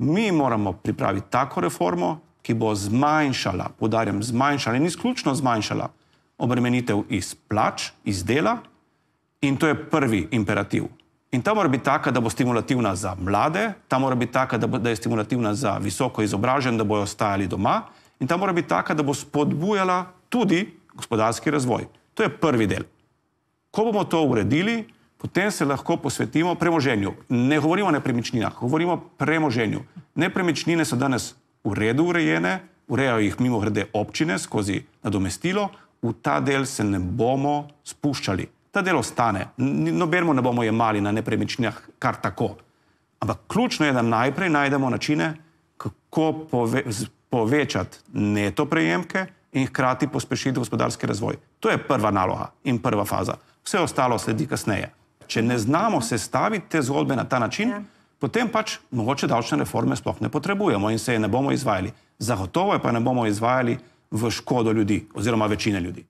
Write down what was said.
Mi moramo pripraviti tako reformo, ki bo zmanjšala, podarjam, zmanjšala in izključno zmanjšala obremenitev iz plač, iz dela in to je prvi imperativ. In ta mora biti taka, da bo stimulativna za mlade, ta mora biti taka, da, bo, da je stimulativna za visoko izobražen, da bojo ostajali doma in ta mora biti taka, da bo spodbujala tudi gospodarski razvoj. To je prvi del. Ko bomo to uredili, potem se lahko posvetimo premoženju. Ne govorimo o nepremičninah, govorimo o premoženju. Nepremičnine so danes v redu urejene, urejajo jih mimo grede občine skozi nadomestilo, v ta del se ne bomo spuščali. Ta del ostane, nobenemu ne bomo jemali na nepremičninah kar tako. Ampak ključno je, da najprej najdemo načine, kako pove, povečati neto prejemke in hkrati pospešiti gospodarski razvoj. To je prva naloga in prva faza. Vse ostalo sledi kasneje. Če ne znamo sestaviti te zgodbe na ta način, ja. potem pač mogoče davčne reforme sploh ne potrebujemo in se je ne bomo izvajali. Zagotovo je pa ne bomo izvajali v škodo ljudi oziroma večine ljudi.